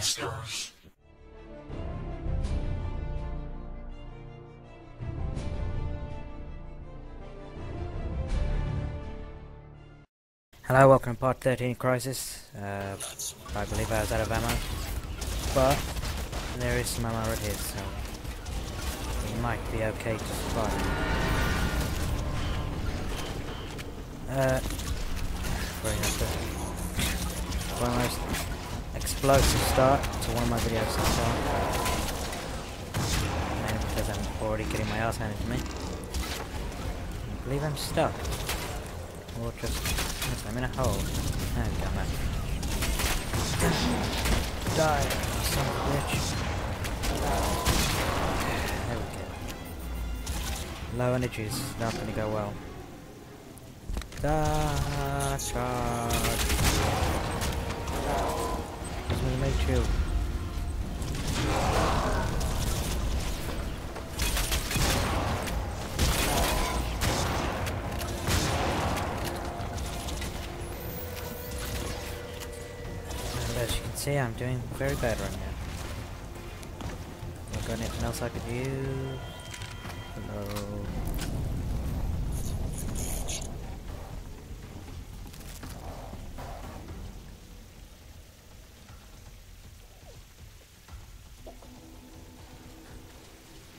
monsters. Hello, welcome to part 13 Crysis. Uh, I believe I was out of ammo, but there is some ammo right here, so we might be okay to survive. Uh, very nice. The most explosive start to one of my videos so far. Mainly because I'm already getting my ass handed to me. I believe I'm stuck. Or just... Yes, I'm in a hole. Damn it. Die, son of a bitch. There we go. Low energy is not to go well. Da charge. Just want to chill. And as you can see, I'm doing very bad right now. I've got anything else I could use? Hello.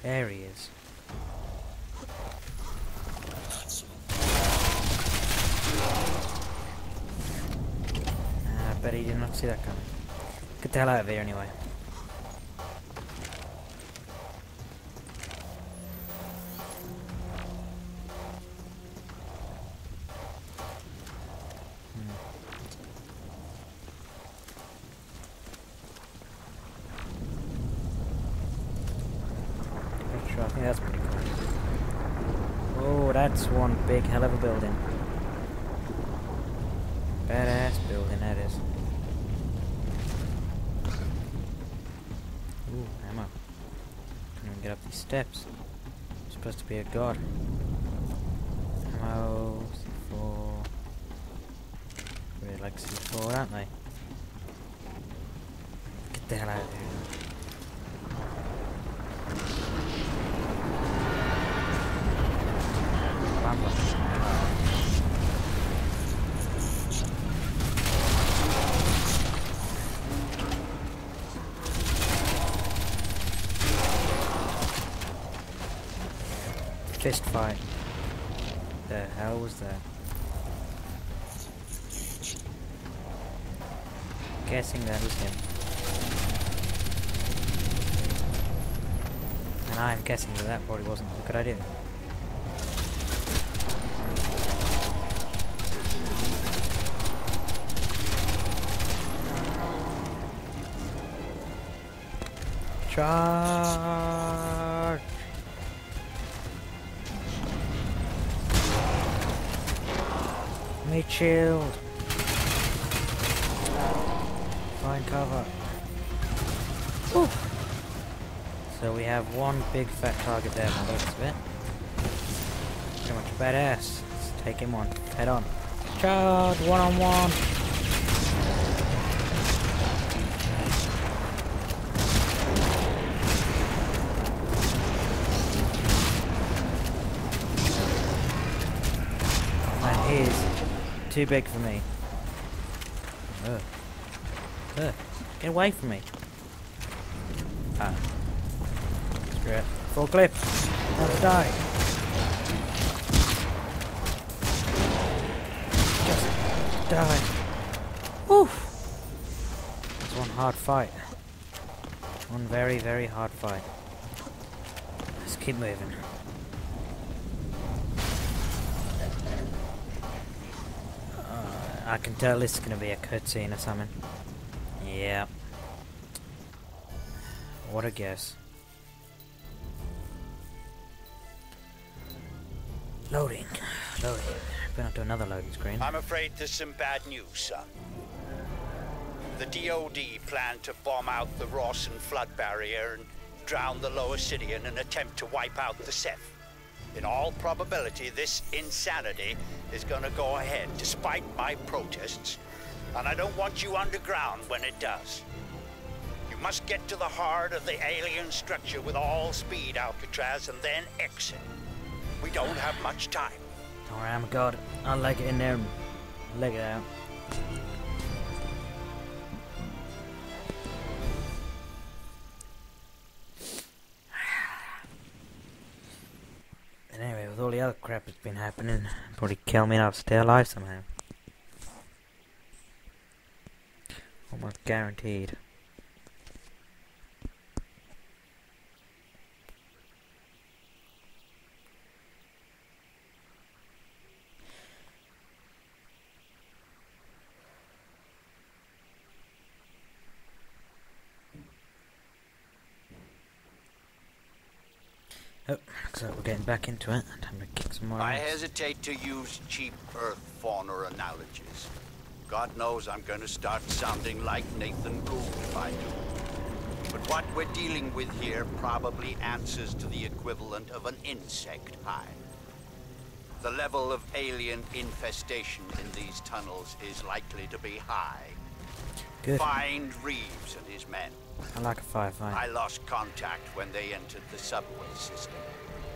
There he is. Ah, I bet he did not see that coming. Get the hell out of here anyway. That's one big hell of a building. Badass building that is. Ooh, ammo. Can't even get up these steps. I'm supposed to be a god. Ammo, C4. Really like C4, aren't they? Get the hell out of here. Fist fight. The hell was that? Guessing that was him. And I'm guessing that that probably wasn't a good idea. Charge! Me shield. Find cover. So we have one big fat target there by the of it. Pretty much badass. Let's take him on. Head on. Charge! One on one! Too big for me. Ugh. Ugh. Get away from me. Ah. Screw it. Full clip. I'll die. Just die. Woof. It's one hard fight. One very, very hard fight. Let's keep moving. I can tell this is going to be a cutscene or something. Yeah. What a guess. Loading. Loading. Been up to another loading screen. I'm afraid there's some bad news, son. The DOD plan to bomb out the Rawson flood barrier and drown the lower city in an attempt to wipe out the Ceph. In all probability, this insanity is gonna go ahead despite my protests, and I don't want you underground when it does. You must get to the heart of the alien structure with all speed, Alcatraz, and then exit. We don't have much time. Alright, I'm God. I'll leg it in there leg it out. Anyway, the crap that's been happening, probably kill me and I'll stay alive somehow. Almost guaranteed. Oh, looks like we're getting back into it. Time to kick some more I ass. hesitate to use cheap Earth fauna analogies. God knows I'm going to start sounding like Nathan Gould if I do. But what we're dealing with here probably answers to the equivalent of an insect hive. The level of alien infestation in these tunnels is likely to be high. Good. Find Reeves and his men. I like a firefight. I lost contact when they entered the subway system.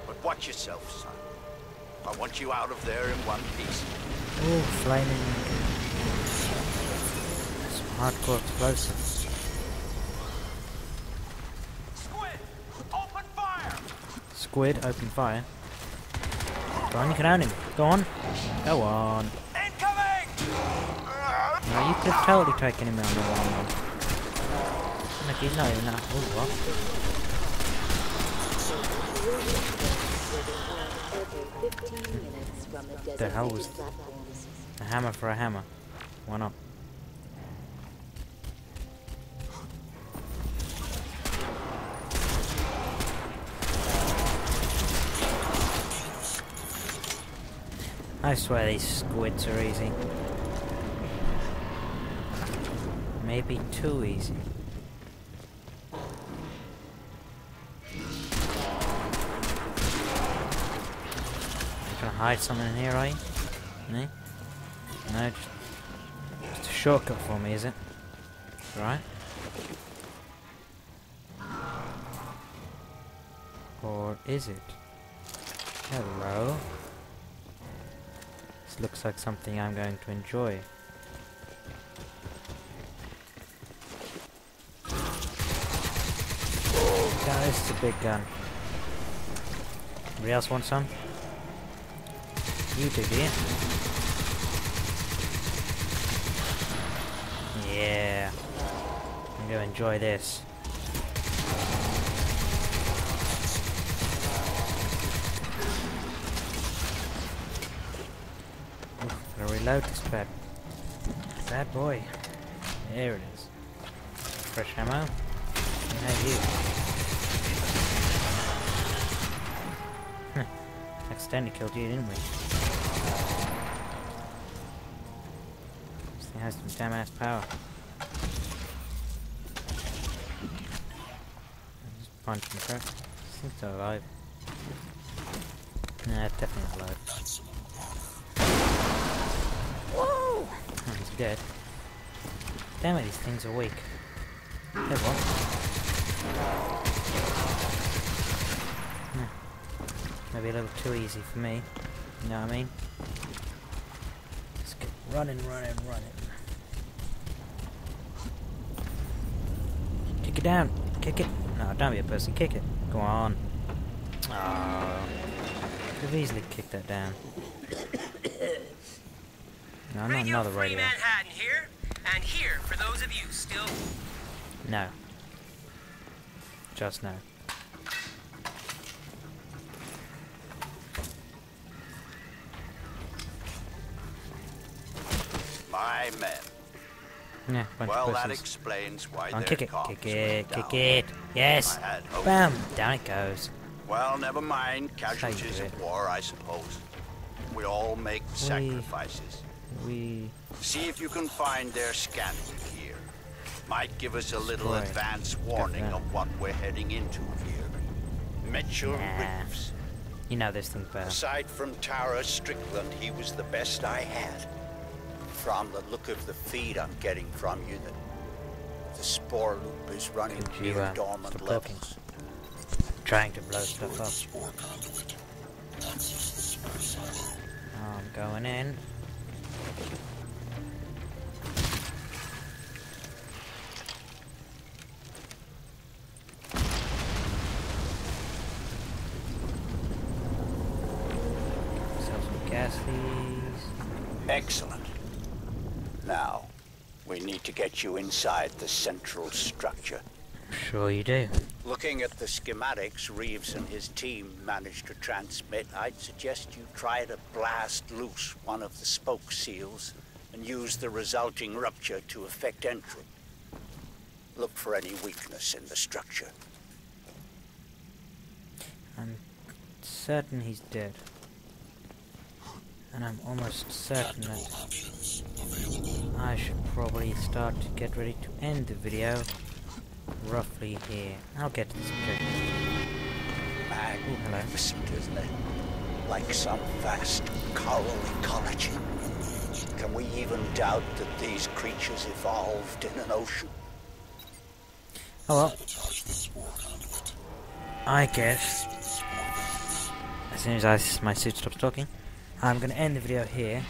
But watch yourself, son. I want you out of there in one piece. Oh, flaming. Some hardcore explosives. Squid! Open fire! Squid, open fire. Go on, you can own him. Go on. Go on. You could have totally taken him out the one. Look, he's not even that. What? The hell was a hammer for a hammer? Why not? I swear these squids are easy. Maybe too easy. You're gonna hide something in here, are you? No? No, just, just a shortcut for me, is it? Right? Or is it? Hello? This looks like something I'm going to enjoy. This is a big gun. Anybody else want some? You do, do you? Yeah. I'm gonna enjoy this. Oof, gotta reload this bad bad boy. There it is. Fresh ammo. And how you? Accidentally killed you, didn't we? This thing has some damn ass power. Just punch him crap. This thing's still alive. Nah, it's definitely alive. Whoa! Oh, he's dead. Damn it, these things are weak. Hey, what? Maybe a little too easy for me. You know what I mean? Let's get running, running, running. Kick it down. Kick it. No, don't be a pussy. Kick it. Go on. Ah. Oh. Could have easily kicked that down. No, not Radio another radio. Manhattan here, and here for those of you still. No. Just no. My men. Yeah, bunch Well, of that explains why their kick it, kick it, kick it. Yes. I had hoped. Bam. Down it goes. Well, never mind. Casualties of war, I suppose. We all make sacrifices. We. See if you can find their scanning gear. Might give us a little Destroy. advance warning of what we're heading into here. Mitchell Nah. Reeves. You know this thing better. Aside from Tara Strickland, he was the best I had. From the look of the feed I'm getting from you, the The spore loop is running you, near uh, dormant levels. Trying to blow stuff up. I'm going in. Myself some gas leads. Excellent. Now, we need to get you inside the central structure. Sure you do. Looking at the schematics Reeves and his team managed to transmit, I'd suggest you try to blast loose one of the spoke seals and use the resulting rupture to effect entry. Look for any weakness in the structure. I'm certain he's dead. And I'm almost certain that I should probably start to get ready to end the video roughly here. I'll get to this objective. hello. Magnificent, isn't it? Like some vast coral ecology. Can we even doubt that these creatures evolved in an ocean? Oh well. I guess as soon as I, my suit stops talking, I'm gonna end the video here.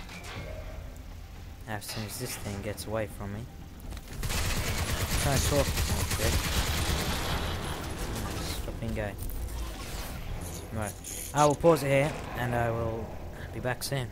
As soon as this thing gets away from me. Try to talk more bit. Stop being gay. Right. I will pause it here and I will be back soon.